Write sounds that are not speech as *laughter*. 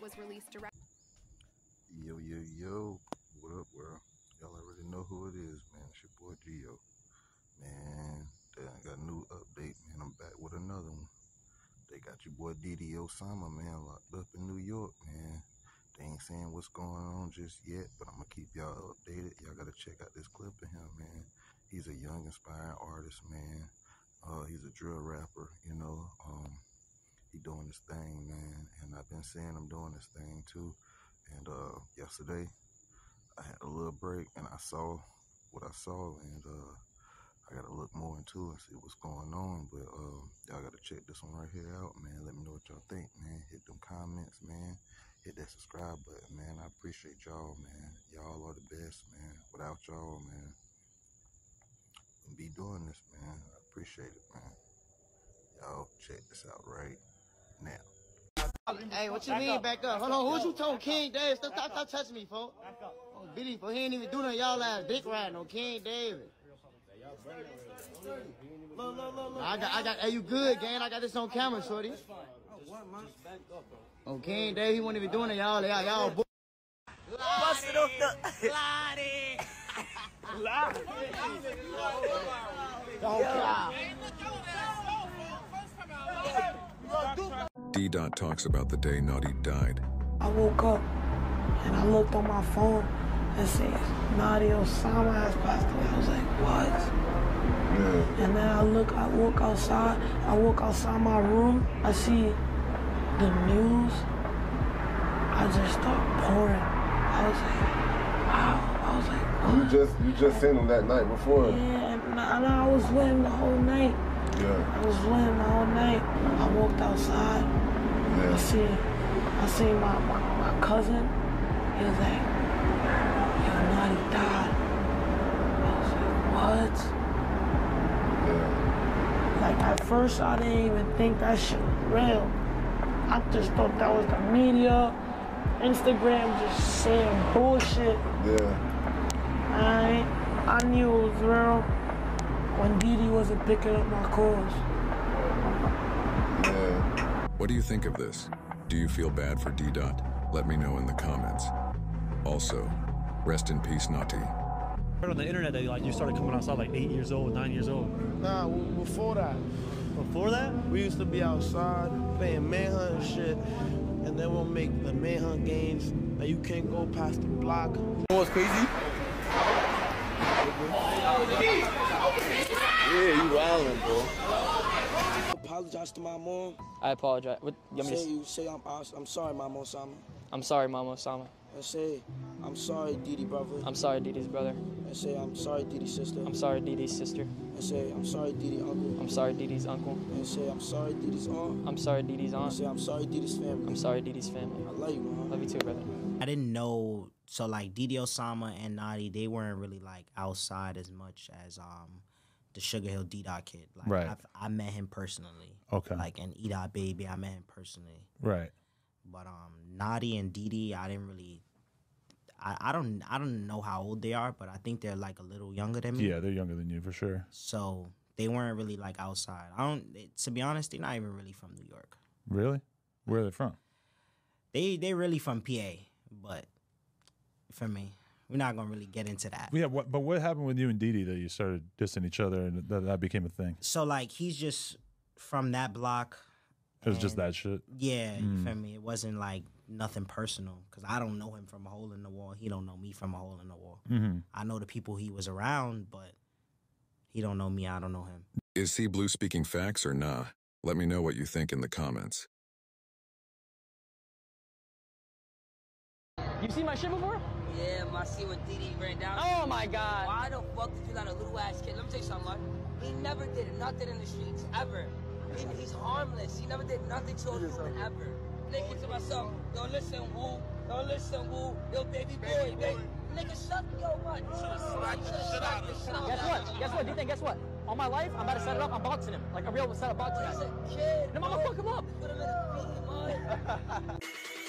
was released direct. Yo, yo, yo. What up, world? Y'all already know who it is, man. It's your boy Gio. Man, I got a new update, man. I'm back with another one. They got your boy DD Osama, man, locked up in New York, man. They ain't saying what's going on just yet, but I'm gonna keep y'all updated. Y'all gotta check out this clip of him, man. He's a young, inspiring artist, man. Uh, he's a drill rapper, you know. Um, he doing his thing, man. And I've been seeing him doing this thing too. And uh, yesterday, I had a little break and I saw what I saw, and uh, I gotta look more into it and see what's going on. But uh, y'all gotta check this one right here out, man. Let me know what y'all think, man. Hit them comments, man. Hit that subscribe button, man. I appreciate y'all, man. Y'all are the best, man. Without y'all, man, wouldn't be doing this, man. I appreciate it, man. Y'all check this out right now. Hey, what you mean back up? Hold on, who's you told King David? Stop, stop, stop touching me, folks. Oh, Billy, for he ain't even do nothing. Y'all ass dick riding on King David. Look, look, look, look. I got, I got, hey, you good, gang? I got this on camera, shorty. Oh, King David, he wasn't even doing it. Y'all, y'all, y'all. Bo- Bust it up the. Don't cry. Ddot talks about the day Notti died. I woke up and I looked on my phone and said, Notti Osama has passed away. I was like, what? Yeah. And then I look, I walk outside, I walk outside my room, I see the news. I just start pouring. I was like, wow. I was like, You just you just seen him that night before. Yeah, and I, and I was with him the whole night. Yeah. I was with him the whole night. I walked outside. I see, I see my, my, my cousin. He was like, yo, Notti died. I was like, what? Yeah. Like, at first, I didn't even think that shit was real. I just thought that was the media, Instagram just saying bullshit. Yeah. I, I knew it was real when DD wasn't picking up my calls. Yeah. What do you think of this? Do you feel bad for Ddot? Let me know in the comments. Also, rest in peace, Notti. heard on the internet that like you started coming outside like eight years old, nine years old. Nah, before that, Before that, we used to be outside playing manhunt and shit, and then we'll make the manhunt games that you can't go past the block. what's crazy? Yeah, you wildin', bro. Apologize to my mom. I apologize. What, you want me to Say you say I'm I'm sorry, Mama Osama. I'm sorry, Mama Osama. I say I'm sorry, DD brother. I'm sorry, DD's brother. I say I'm sorry, DD sister. I'm sorry, DD's sister. I say I'm sorry, DD uncle. I'm sorry, DD's uncle. I say I'm sorry, DD's aunt. I'm sorry, DD's I aunt. say I'm sorry, DD's family. I'm sorry, DD's family. I love you, man. Love you too, brother. I didn't know so like DD Osama and Notti, they weren't really like outside as much as um the Sugarhill Ddot kid. Like Right. I've, I met him personally. Okay. Like and E Dot Baby, I met him personally. Right. But um Notti and DD, I didn't really I, I don't I don't know how old they are, but I think they're like a little younger than me. Yeah, they're younger than you for sure. So they weren't really like outside. I don't to be honest, they're not even really from New York. Really? Where are they from? They they really from PA, but for me, we're not gonna really get into that. Yeah, what, but what happened with you and DD that you started dissing each other and that, that became a thing? So like he's just from that block. It was just that shit. Yeah, you Mm. feel me? It wasn't like nothing personal because I don't know him from a hole in the wall. He don't know me from a hole in the wall. Mhm. I know the people he was around, but he don't know me. I don't know him. Is he blue speaking facts or nah? Let me know what you think in the comments. You seen my shit before? Yeah, I see what DD ran down. Oh my God. Why the fuck did you let a little ass kid? Let me tell you something, man. He never did nothing in the streets ever. He, he's harmless. He never did nothing to a human ever. Thinking to myself, don't listen, woo. Don't listen, woo. Yo, baby boy, baby. Nigga, shut yo, man. Shut up. Guess what? Guess what? Do you think? Guess what? All my life, I'm about to set it up. I'm boxing him like a real set up boxing. He's guy. a kid. No, I'm gonna bro. fuck him up. Put him in a beat, man. *laughs*